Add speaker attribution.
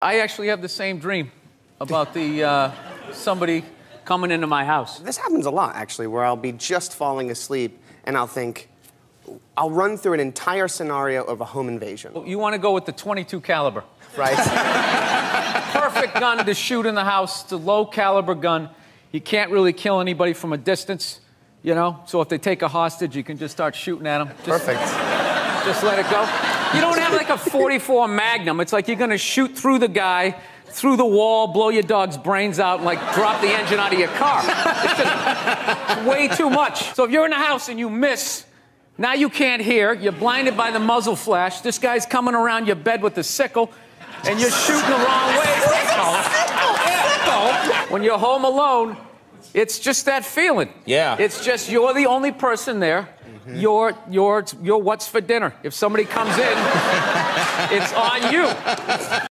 Speaker 1: I actually have the same dream about the uh, somebody coming into my house.
Speaker 2: This happens a lot, actually, where I'll be just falling asleep and I'll think, I'll run through an entire scenario of a home invasion.
Speaker 1: You want to go with the 22 caliber,
Speaker 2: Right?
Speaker 1: perfect gun to shoot in the house. It's a low caliber gun. You can't really kill anybody from a distance, you know. So if they take a hostage, you can just start shooting at them. Just,
Speaker 2: Perfect.
Speaker 1: Just let it go. You don't have like a 44 Magnum. It's like you're gonna shoot through the guy, through the wall, blow your dog's brains out, and like drop the engine out of your car. It's just way too much. So if you're in the house and you miss, now you can't hear. You're blinded by the muzzle flash. This guy's coming around your bed with a sickle, and you're shooting the wrong way. When you're home alone, it's just that feeling.
Speaker 3: Yeah.
Speaker 1: It's just you're the only person there. Mm-hmm. You're, you're, you're what's for dinner. If somebody comes in, it's on you.